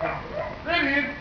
David!